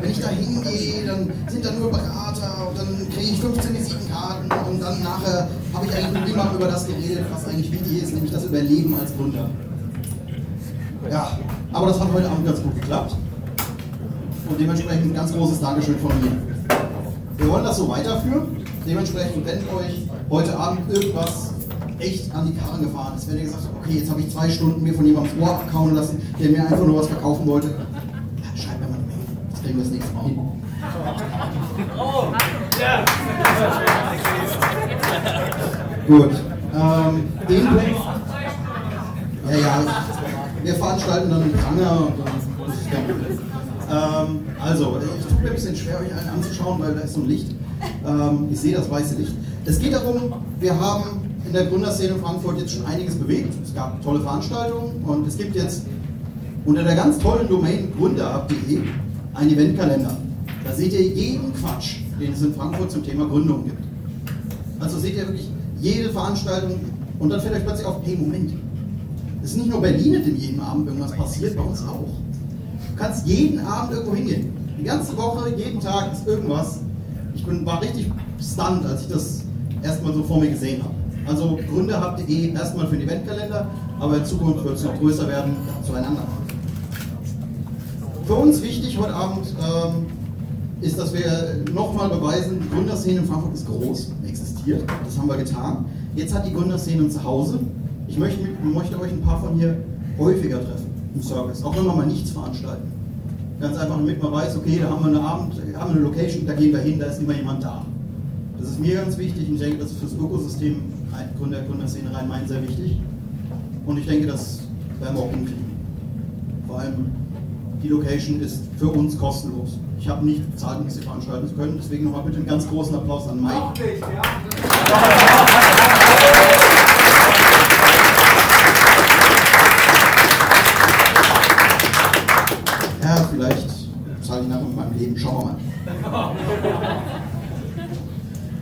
wenn ich da hingehe, dann sind da nur Berater und dann kriege ich 15 Visitenkarten und dann nachher habe ich eigentlich mit niemandem über das geredet, was eigentlich wichtig ist, nämlich das Überleben als Gründer. Ja, aber das hat heute Abend ganz gut geklappt. Und dementsprechend ein ganz großes Dankeschön von mir. Wir wollen das so weiterführen. Dementsprechend, wenn euch heute Abend irgendwas echt an die Karren gefahren ist, wenn ihr gesagt habt, okay, jetzt habe ich zwei Stunden mir von jemandem Ohr abkauen lassen, der mir einfach nur was verkaufen wollte, ja, schreibt mir mal eine Mail. Das kriegen wir das nächste Mal hin. Gut. Ähm, den Punkt. Ja, ja, wir veranstalten dann einen Pranger. Ähm, also, ich tue mir ein bisschen schwer, euch einen anzuschauen, weil da ist so ein Licht. Ähm, ich sehe das weiße Licht. Es geht darum, wir haben in der Gründerszene in Frankfurt jetzt schon einiges bewegt. Es gab tolle Veranstaltungen und es gibt jetzt unter der ganz tollen Domain gründerab.de einen Eventkalender. Da seht ihr jeden Quatsch, den es in Frankfurt zum Thema Gründung gibt. Also seht ihr wirklich jede Veranstaltung und dann fällt euch plötzlich auf, hey Moment, es ist nicht nur Berlin, in dem jeden Abend irgendwas passiert, bei uns auch. Du kannst jeden Abend irgendwo hingehen. Die ganze Woche, jeden Tag ist irgendwas. Ich war richtig stunned, als ich das erstmal so vor mir gesehen habe. Also gründerhub.de erstmal für den Eventkalender, aber in Zukunft wird es noch größer werden, zueinander. Für uns wichtig heute Abend ähm, ist, dass wir nochmal beweisen, die Gründerszene in Frankfurt ist groß, existiert. Das haben wir getan. Jetzt hat die Gründerszene ein Zuhause. Ich möchte, möchte euch ein paar von hier häufiger treffen im Service, auch wenn wir mal nichts veranstalten. Ganz einfach, damit man weiß, okay, da haben wir eine Abend, haben wir eine Location, da gehen wir hin, da ist immer jemand da. Das ist mir ganz wichtig und ich denke, das ist für das Ökosystem Gründer, Gründerszene Rhein-Main sehr wichtig. Und ich denke, das werden wir auch hinkriegen. Vor allem, die Location ist für uns kostenlos. Ich habe nicht bezahlt, um diese veranstalten zu können, deswegen nochmal bitte einen ganz großen Applaus an Mike. Ja, vielleicht zahle ich nachher mit meinem Leben, schauen wir mal.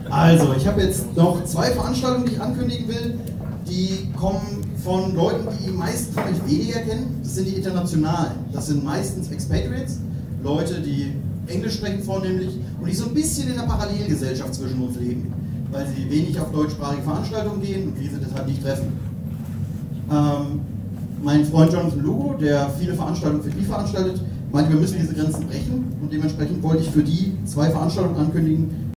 Also, ich habe jetzt noch zwei Veranstaltungen, die ich ankündigen will. Die kommen von Leuten, die die meisten von euch weniger kennen. Das sind die internationalen. Das sind meistens Expatriates, Leute, die Englisch sprechen vornehmlich und die so ein bisschen in der Parallelgesellschaft zwischen uns leben, weil sie wenig auf deutschsprachige Veranstaltungen gehen und wir sie deshalb nicht treffen. Ähm, mein Freund Jonathan Lugo, der viele Veranstaltungen für die veranstaltet, meinte, wir müssen diese Grenzen brechen und dementsprechend wollte ich für die zwei Veranstaltungen ankündigen,